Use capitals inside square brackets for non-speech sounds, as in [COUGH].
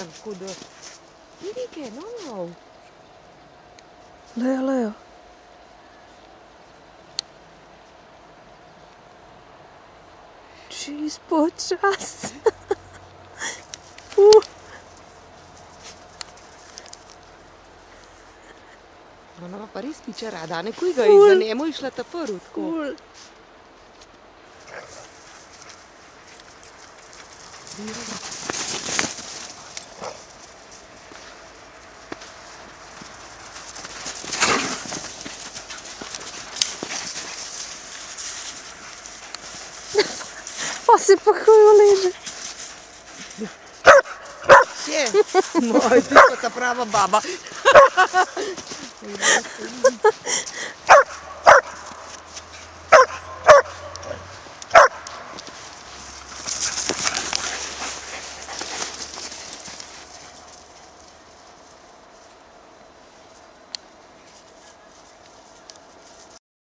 Tako da... Vidite, no, Lejo, lejo. Čist počas. [LAUGHS] uh, ona pa res piče rada, a ne kuj ga je za njemu išla ta prv, tako. cool. Pa se pa hujo leže. Še, moj, ti pa ta prava baba. [LAUGHS]